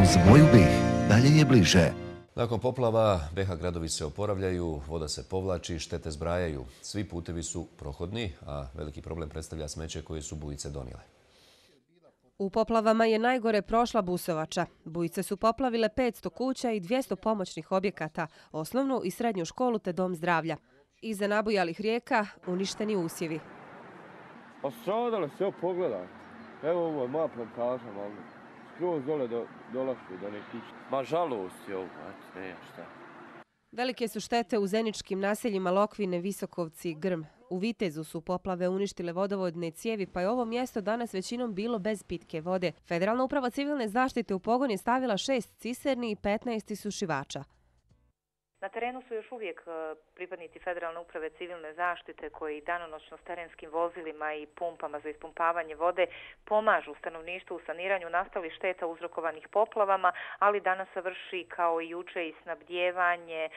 Uz moju bih, dalje je bliže. Nakon poplava, BH gradovi se oporavljaju, voda se povlači, štete zbrajaju. Svi putevi su prohodni, a veliki problem predstavlja smeće koje su bujice donijele. U poplavama je najgore prošla Busovača. Bujice su poplavile 500 kuća i 200 pomoćnih objekata, osnovnu i srednju školu te dom zdravlja. Iza nabujalih rijeka uništeni usjevi. Pa stradale se, evo pogledaj. Evo ovo je moja plantaža, malo. Skroz dole do, dolašu do nekih. Ma žalost je ovo, eto, ne, šta. Velike su štete u zeničkim naseljima Lokvine, Visokovci i Grm. U Vitezu su poplave uništile vodovodne cijevi, pa je ovo mjesto danas većinom bilo bez pitke vode. Federalna uprava civilne zaštite u pogon je stavila šest ciserni i 15 sušivača. Na terenu su još uvijek e, pripadnici Federalne uprave civilne zaštite koji danonoćno s terenskim vozilima i pumpama za ispumpavanje vode pomažu stanovništvu u saniranju nastali šteta uzrokovanih poplavama, ali danas se vrši kao i juče i snabdjevanje e,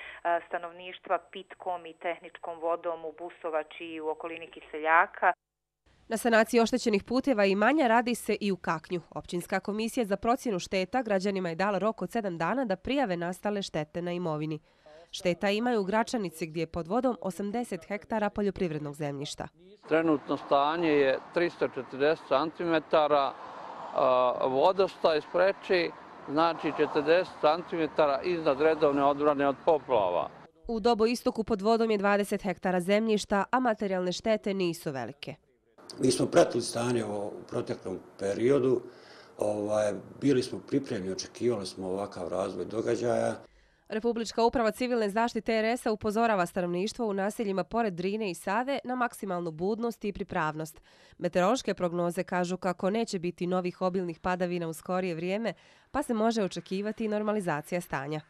stanovništva pitkom i tehničkom vodom u Busovači i u okolini Kiseljaka. Na sanaciji oštećenih puteva i manja radi se i u Kaknju. Općinska komisija za procjenu šteta građanima je dala rok od sedam dana da prijave nastale štete na imovini. Šteta imaju u Gračanici gdje je pod vodom 80 hektara poljoprivrednog zemljišta. Trenutno stanje je 340 cm, vodostaj spreči, znači 40 cm iznad redovne odbrane od poplava. U dobu istoku pod vodom je 20 hektara zemljišta, a materijalne štete nisu velike. Mi smo pratili stanje u proteklom periodu, ovaj, bili smo pripremni, očekivali smo ovakav razvoj događaja. Republička uprava civilne zaštite RS-a upozorava stanovništvo u naseljima pored Drine i Save na maksimalnu budnost i pripravnost. Meteorološke prognoze kažu kako neće biti novih obilnih padavina u skorije vrijeme, pa se može očekivati normalizacija stanja.